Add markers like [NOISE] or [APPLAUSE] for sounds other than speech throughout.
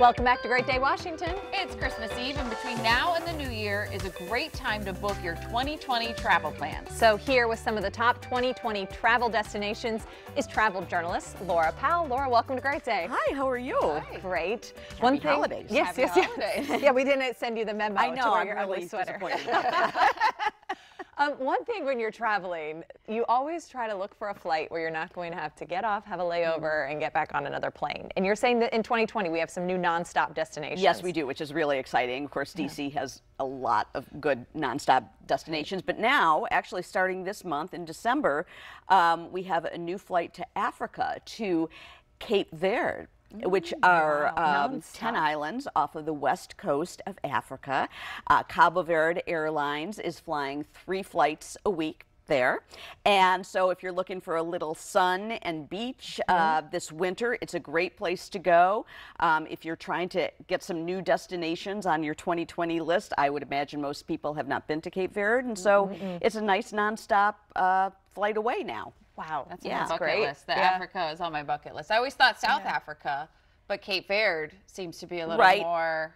Welcome back to Great Day Washington. It's Christmas Eve, and between now and the new year is a great time to book your 2020 travel plans. So here with some of the top 2020 travel destinations is travel journalist Laura Powell. Laura, welcome to Great Day. Hi, how are you? Hi. Great. Happy One thing, holidays. Yes, Happy yes, holidays. yes. [LAUGHS] yeah, we didn't send you the memo I know, to wear I'm your really ugly sweater. [LAUGHS] [LAUGHS] Um, one thing when you're traveling, you always try to look for a flight where you're not going to have to get off, have a layover, and get back on another plane. And you're saying that in 2020 we have some new nonstop destinations. Yes, we do, which is really exciting. Of course, DC yeah. has a lot of good nonstop destinations. But now, actually starting this month in December, um, we have a new flight to Africa, to Cape Verde which are wow. um, 10 islands off of the west coast of Africa. Uh, Cabo Verde Airlines is flying three flights a week there. And so if you're looking for a little sun and beach mm -hmm. uh, this winter, it's a great place to go. Um, if you're trying to get some new destinations on your 2020 list, I would imagine most people have not been to Cape Verde. And so mm -hmm. it's a nice nonstop uh, flight away now. Wow, that's yeah. my bucket great. list. The yeah. Africa is on my bucket list. I always thought South yeah. Africa, but Cape Verde seems to be a little right. more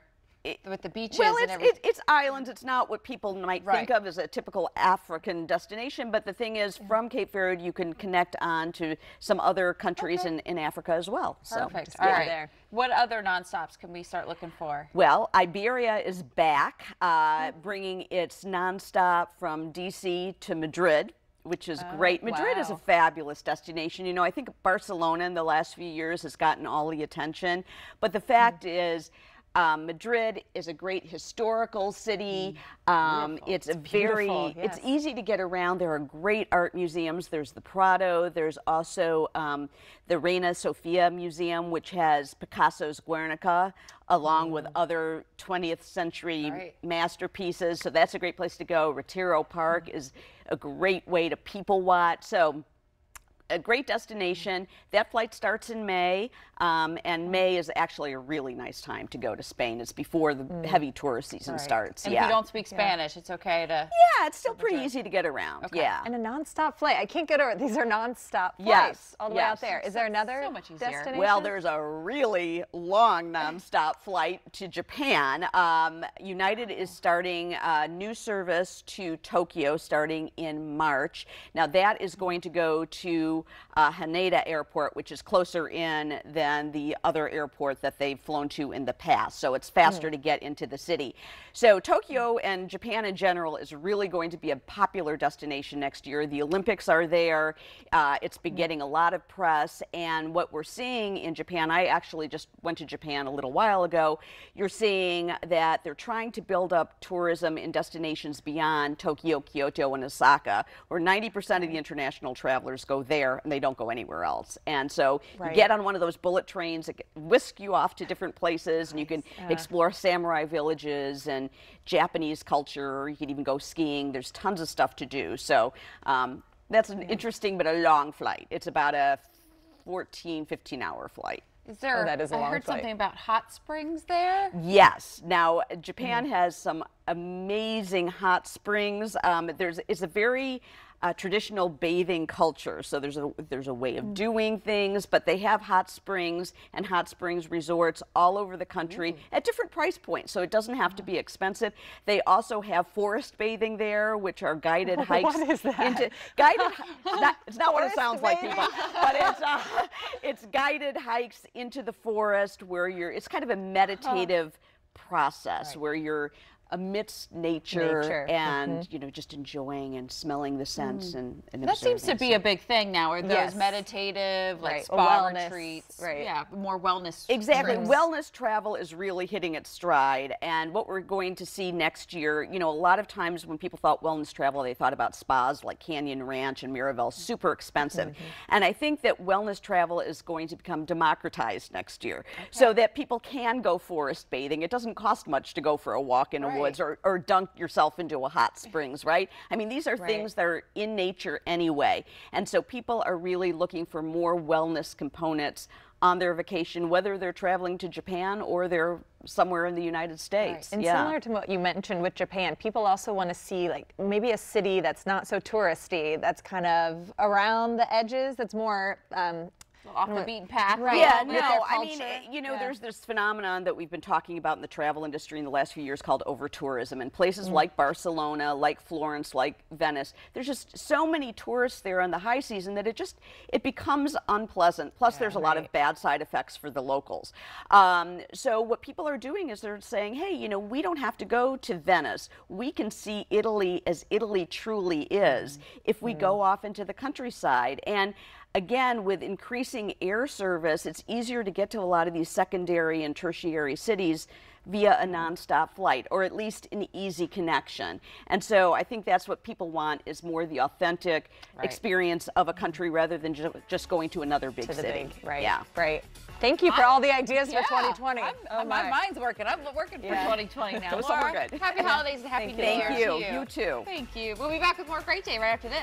with the beaches well, it's, and it, it's islands. It's not what people might right. think of as a typical African destination. But the thing is, from Cape Verde, you can connect on to some other countries okay. in, in Africa as well. Perfect. So, All right. There. What other nonstops can we start looking for? Well, Iberia is back, uh, bringing its nonstop from D.C. to Madrid which is oh, great. Madrid wow. is a fabulous destination. You know, I think Barcelona in the last few years has gotten all the attention, but the fact mm. is, um, Madrid is a great historical city. Mm. Um, it's, it's, a very, yes. it's easy to get around. There are great art museums. There's the Prado. There's also um, the Reina Sofia Museum, which has Picasso's Guernica, along mm. with other 20th century right. masterpieces. So that's a great place to go. Retiro Park mm. is a great way to people watch. So a great destination. That flight starts in May, um, and May is actually a really nice time to go to Spain. It's before the mm. heavy tourist season right. starts. And yeah. if you don't speak Spanish, yeah. it's okay to. Yeah, it's still pretty easy to get around. Okay. Yeah. And a nonstop flight. I can't get over. These are nonstop flights yes. all the yes. way out there. Is there another so much destination? Well, there's a really long nonstop flight to Japan. Um, United is starting a new service to Tokyo starting in March. Now that is going to go to uh, Haneda Airport, which is closer in than the other airport that they've flown to in the past. So it's faster mm. to get into the city. So Tokyo and Japan in general is really going to be a popular destination next year. The Olympics are there. Uh, it's been hmm. getting a lot of press. And what we're seeing in Japan, I actually just went to Japan a little while ago. You're seeing that they're trying to build up tourism in destinations beyond Tokyo, Kyoto, and Osaka, where 90% of the international travelers go there and they don't go anywhere else. And so right. you get on one of those bullet trains that whisk you off to different places, and you can uh. explore samurai villages and Japanese culture. You can even go skiing. There's tons of stuff to do. So um, that's an interesting but a long flight. It's about a 14, 15 hour flight. Is there? Oh, that is a I long heard flight. something about hot springs there. Yes. Now Japan mm. has some amazing hot springs. Um, there's it's a very uh, traditional bathing culture. So there's a there's a way of mm. doing things, but they have hot springs and hot springs resorts all over the country mm. at different price points. So it doesn't have to be expensive. They also have forest bathing there, which are guided [LAUGHS] hikes. What is that? Into guided. [LAUGHS] not, it's not what it sounds bathing? like, people, [LAUGHS] but it's uh, it's guided hikes into the forest where you're. It's kind of a meditative. Huh process right. where you're amidst nature, nature. and mm -hmm. you know just enjoying and smelling the scents mm. and, and that seems to be a big thing now are those yes. meditative like right. spa wellness, retreats right yeah more wellness exactly trips. wellness travel is really hitting its stride and what we're going to see next year you know a lot of times when people thought wellness travel they thought about spas like Canyon Ranch and Miraval super expensive mm -hmm. and I think that wellness travel is going to become democratized next year okay. so that people can go forest bathing it doesn't cost much to go for a walk in a right woods or, or dunk yourself into a hot springs, right? I mean, these are right. things that are in nature anyway. And so people are really looking for more wellness components on their vacation, whether they're traveling to Japan or they're somewhere in the United States. Right. And yeah. similar to what you mentioned with Japan, people also want to see like maybe a city that's not so touristy, that's kind of around the edges, that's more um, off the beaten path. Right. Yeah, no, I mean, you know, Yeah. there's this phenomenon that we've been talking about in the travel industry in the last few years called over tourism. And places Mm. like Barcelona, like Florence, like Venice, there's just so many tourists there on the high season that it just it becomes unpleasant. Plus, there's a lot of bad side effects for the locals. Um, so what people are doing is they're saying, hey, you know, we don't have to go to Venice. We can see Italy as Italy truly is if we go off into the countryside. And again, with increasing air service, it's easier to get to a lot of these secondary and tertiary cities via a nonstop flight or at least an easy connection. And so I think that's what people want is more the authentic experience of a country rather than ju- just going to another big to the city. big, right? Yeah. Right. Thank you for all the ideas Yeah, for 2020. I'm- oh my my. mind's working. I'm working for Yeah. 2020 now. [LAUGHS] So we're Laura, good. Happy holidays and happy Thank new you. year Thank you. to you. You too. Thank you. We'll be back with more Great Day right after this.